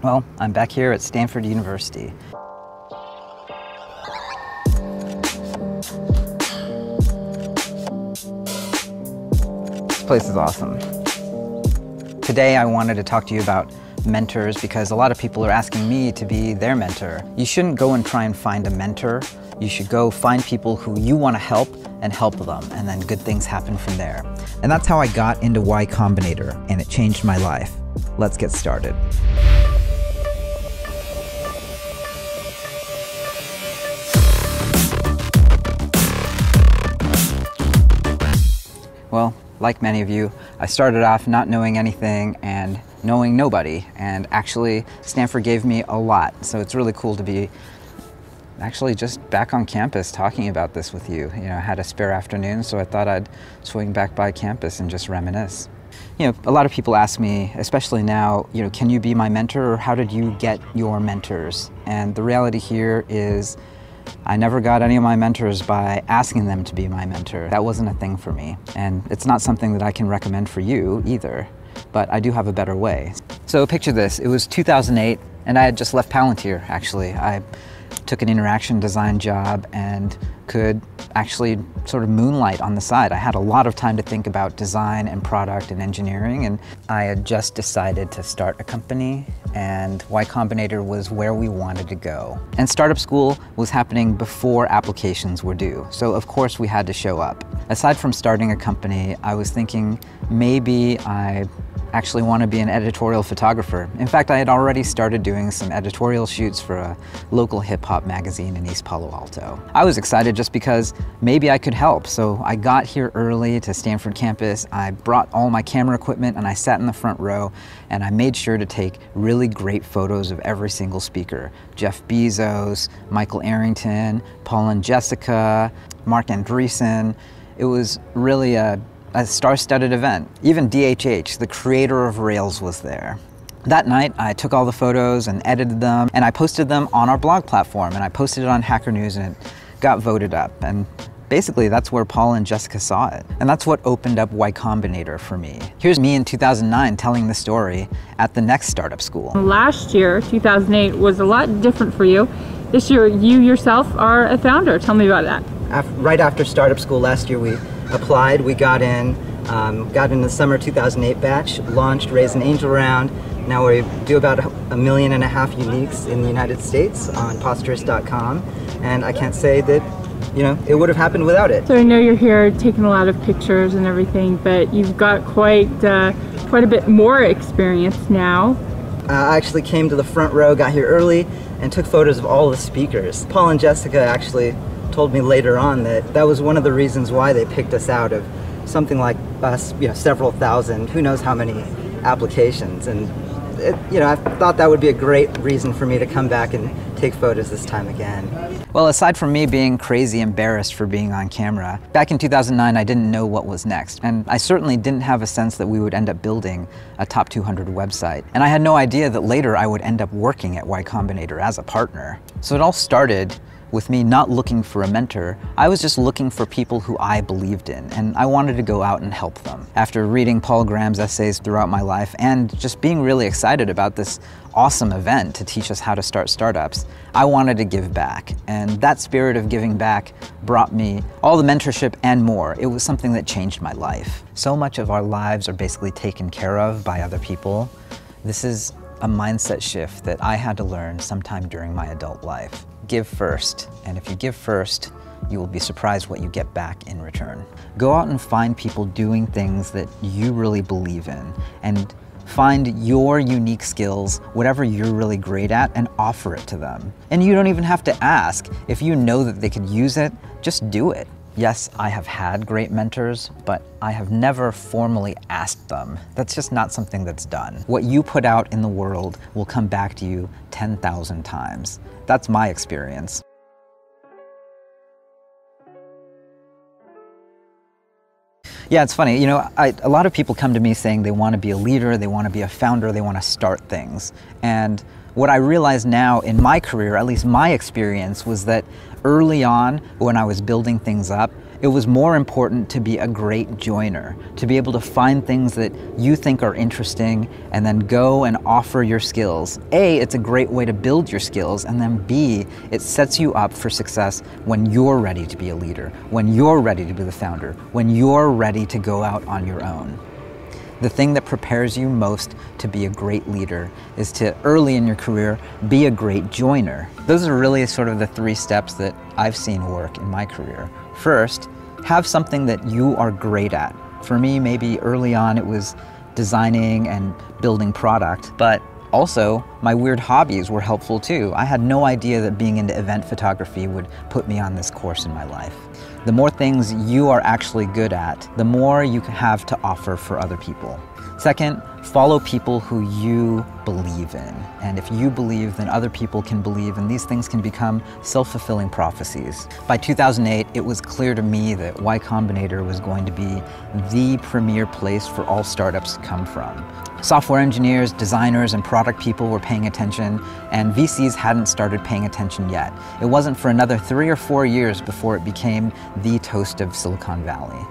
Well, I'm back here at Stanford University. This place is awesome. Today I wanted to talk to you about mentors because a lot of people are asking me to be their mentor. You shouldn't go and try and find a mentor. You should go find people who you want to help and help them, and then good things happen from there. And that's how I got into Y Combinator, and it changed my life. Let's get started. Well, like many of you, I started off not knowing anything and knowing nobody. And actually, Stanford gave me a lot. So it's really cool to be actually just back on campus talking about this with you. You know, I had a spare afternoon, so I thought I'd swing back by campus and just reminisce. You know, a lot of people ask me, especially now, you know, can you be my mentor or how did you get your mentors? And the reality here is I never got any of my mentors by asking them to be my mentor. That wasn't a thing for me. And it's not something that I can recommend for you either, but I do have a better way. So picture this, it was 2008 and I had just left Palantir actually. I took an interaction design job and could actually sort of moonlight on the side. I had a lot of time to think about design and product and engineering and I had just decided to start a company and Y Combinator was where we wanted to go. And startup school was happening before applications were due. So of course we had to show up. Aside from starting a company, I was thinking maybe I actually want to be an editorial photographer. In fact, I had already started doing some editorial shoots for a local hip hop magazine in East Palo Alto. I was excited just because maybe I could help. So I got here early to Stanford campus. I brought all my camera equipment and I sat in the front row and I made sure to take really great photos of every single speaker. Jeff Bezos, Michael Arrington, Paul and Jessica, Marc Andreessen. It was really a a star-studded event. Even DHH, the creator of Rails, was there. That night, I took all the photos and edited them, and I posted them on our blog platform, and I posted it on Hacker News, and it got voted up. And basically, that's where Paul and Jessica saw it. And that's what opened up Y Combinator for me. Here's me in 2009 telling the story at the next startup school. Last year, 2008, was a lot different for you. This year, you yourself are a founder. Tell me about that. Right after startup school last year, we applied, we got in, um, got in the summer 2008 batch, launched, raised an angel round. Now we do about a million and a half uniques in the United States on Posterous.com, and I can't say that you know it would have happened without it. So I know you're here taking a lot of pictures and everything, but you've got quite uh, quite a bit more experience now. Uh, I actually came to the front row, got here early, and took photos of all the speakers. Paul and Jessica actually told me later on that that was one of the reasons why they picked us out of something like us, you know, several thousand, who knows how many applications. And, it, you know, I thought that would be a great reason for me to come back and take photos this time again. Well, aside from me being crazy embarrassed for being on camera, back in 2009 I didn't know what was next. And I certainly didn't have a sense that we would end up building a top 200 website. And I had no idea that later I would end up working at Y Combinator as a partner. So it all started with me not looking for a mentor, I was just looking for people who I believed in, and I wanted to go out and help them. After reading Paul Graham's essays throughout my life and just being really excited about this awesome event to teach us how to start startups, I wanted to give back. And that spirit of giving back brought me all the mentorship and more. It was something that changed my life. So much of our lives are basically taken care of by other people. This is a mindset shift that I had to learn sometime during my adult life give first. And if you give first, you will be surprised what you get back in return. Go out and find people doing things that you really believe in and find your unique skills, whatever you're really great at, and offer it to them. And you don't even have to ask. If you know that they could use it, just do it. Yes, I have had great mentors, but I have never formally asked them. That's just not something that's done. What you put out in the world will come back to you 10,000 times. That's my experience. Yeah, it's funny. You know, I, a lot of people come to me saying they want to be a leader, they want to be a founder, they want to start things. And what I realize now in my career, at least my experience, was that early on when I was building things up, It was more important to be a great joiner, to be able to find things that you think are interesting and then go and offer your skills. A, it's a great way to build your skills, and then B, it sets you up for success when you're ready to be a leader, when you're ready to be the founder, when you're ready to go out on your own. The thing that prepares you most to be a great leader is to early in your career be a great joiner. Those are really sort of the three steps that I've seen work in my career. First, have something that you are great at. For me, maybe early on it was designing and building product, but also, my weird hobbies were helpful too. I had no idea that being into event photography would put me on this course in my life. The more things you are actually good at, the more you have to offer for other people. Second, follow people who you believe in. And if you believe, then other people can believe, and these things can become self fulfilling prophecies. By 2008, it was clear to me that Y Combinator was going to be the premier place for all startups to come from. Software engineers, designers, and product people were paying attention, and VCs hadn't started paying attention yet. It wasn't for another three or four years before it became the toast of Silicon Valley.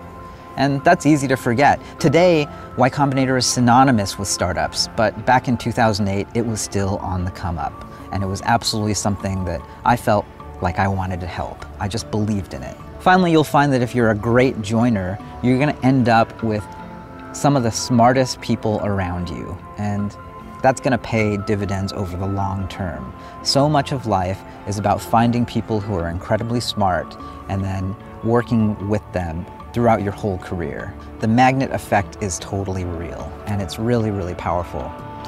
And that's easy to forget. Today, Y Combinator is synonymous with startups, but back in 2008, it was still on the come up. And it was absolutely something that I felt like I wanted to help. I just believed in it. Finally, you'll find that if you're a great joiner, you're going to end up with some of the smartest people around you. And that's going to pay dividends over the long term. So much of life is about finding people who are incredibly smart and then working with them throughout your whole career. The magnet effect is totally real and it's really, really powerful.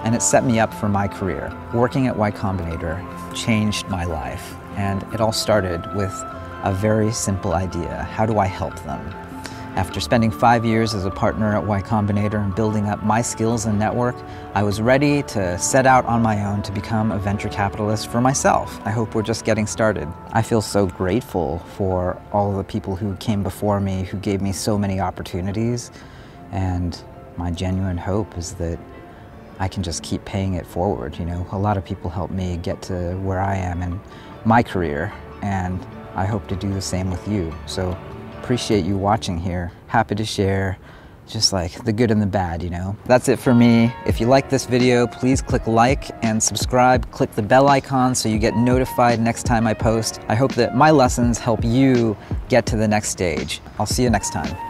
And it set me up for my career. Working at Y Combinator changed my life. And it all started with a very simple idea. How do I help them? After spending five years as a partner at Y Combinator and building up my skills and network, I was ready to set out on my own to become a venture capitalist for myself. I hope we're just getting started. I feel so grateful for all the people who came before me, who gave me so many opportunities, and my genuine hope is that I can just keep paying it forward. You know, a lot of people helped me get to where I am in my career, and I hope to do the same with you. So appreciate you watching here. Happy to share just like the good and the bad, you know. That's it for me. If you like this video, please click like and subscribe. Click the bell icon so you get notified next time I post. I hope that my lessons help you get to the next stage. I'll see you next time.